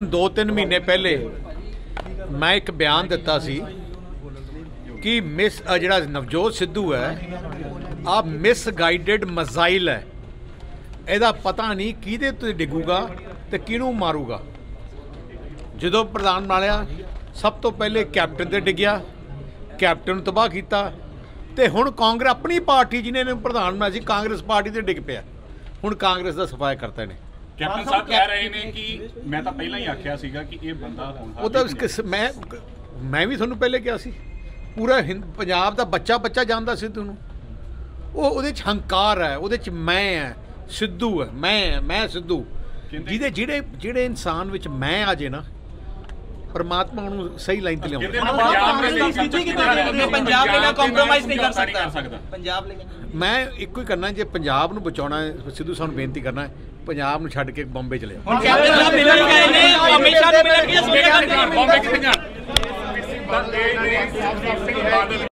ਦੋ ਤਿੰਨ ਮਹੀਨੇ ਪਹਿਲੇ ਮੈਂ ਇੱਕ ਬਿਆਨ ਦਿੱਤਾ ਸੀ ਕਿ ਮਿਸ ਜਿਹੜਾ ਨਵਜੋਤ ਸਿੱਧੂ ਹੈ, ਆ ਮਿਸ ਗਾਈਡਡ ਮਜ਼ਾਈਲ ਹੈ। ਇਹਦਾ ਪਤਾ ਨਹੀਂ ਕਿਹਦੇ ਤੇ ਡਿੱਗੂਗਾ ਤੇ ਕਿਹਨੂੰ ਮਾਰੂਗਾ। ਜਦੋਂ ਪ੍ਰਧਾਨ ਬਣਾਇਆ ਸਭ ਤੋਂ ਪਹਿਲੇ ਕੈਪਟਨ ਤੇ ਡਿੱਗਿਆ, ਕੈਪਟਨ ਨੂੰ ਤਬਾਹ ਕੀਤਾ ਤੇ ਹੁਣ ਕਾਂਗਰਸ, ਆਪਣੀ ਪਾਰਟੀ ਜਿਹਨੇ ਇਹਨੂੰ ਪ੍ਰਧਾਨ ਬਣਾਇਆ ਸੀ, ਕਾਂਗਰਸ ਪਾਰਟੀ ਤੇ ਡਿੱਗ ਪਿਆ। ਹੁਣ ਕਾਂਗਰਸ ਦਾ ਸਫਾਇਆ ਕਰਤਾ ਇਹਨੇ ਕੈਪਟਨ ਸਾਹਿਬ ਕਹਿ ਰਹੇ ਨੇ ਕਿ ਮੈਂ ਤਾਂ ਪਹਿਲਾਂ ਹੀ ਆਖਿਆ ਸੀਗਾ ਕਿ ਇਹ ਬੰਦਾ ਹੋਣਹਾਰ ਉਹ ਤਾਂ ਕਿਸ- ਮੈਂ ਮੈਂ ਵੀ ਤੁਹਾਨੂੰ ਪਹਿਲੇ ਕਿਹਾ ਸੀ। ਪੂਰਾ ਹਿੰਦ ਪੰਜਾਬ ਦਾ ਬੱਚਾ ਬੱਚਾ ਜਾਣਦਾ ਸਿੱਧੂ ਨੂੰ। ਉਹ ਉਹਦੇ ਚ ਹੰਕਾਰ ਹੈ ਉਹਦੇ ਚ ਮੈਂ ਹੈ ਸਿੱਧੂ ਹੈ ਮੈਂ ਮੈਂ ਸਿੱਧੂ। ਜਿਹਦੇ ਜਿਹੜੇ ਜਿਹੜੇ ਇਨਸਾਨ ਵਿੱਚ ਮੈਂ ਆ ਜੇ ਨਾ ਪਰਮਾਤਮਾ ਉਹਨੂੰ ਸਹੀ ਲਾਈਨ ਤੇ ਲਿਆਉਂਦਾ। ਨਾ ਪੰਜਾਬ ਕਾਂਗਰਸ ਲਈ ਦੀ ਸਥਿਤੀ ਕਿੱਦਾਂ ਦੇਖਦੇ ਹੋ? ਪੰਜਾਬ ਲਈ ਨਾ compromise ਨਹੀਂ ਕਰ ਸਕਦਾ। ਸਕਦਾ। ਪੰਜਾਬ ਲਈ ਮੈਂ ਇੱਕੋ ਹੀ ਕਰਨਾ ਜੇ ਪੰਜਾਬ ਨੂੰ ਬਚਾਉਣਾ ਹੈ ਸਿੱਧੂ ਸਾਨੂੰ ਬੇਨਤੀ ਕਰਨਾ ਹੈ ਪੰਜਾਬ ਨੂੰ ਛੱਡ ਕੇ ਬੰਬੇ ਚਲੇ ਜਾਓ। ਹੁਣ ਕੈਪਟਨ ਸਾਹਿਬ ਮਿਲਣ ਗਏ ਨੇ? ਨੂੰ ਮਿਲਣ ਗਏ ਨੂੰ? ਬੰਬੇ ਕਿੱਥੇ ਜਾਣ?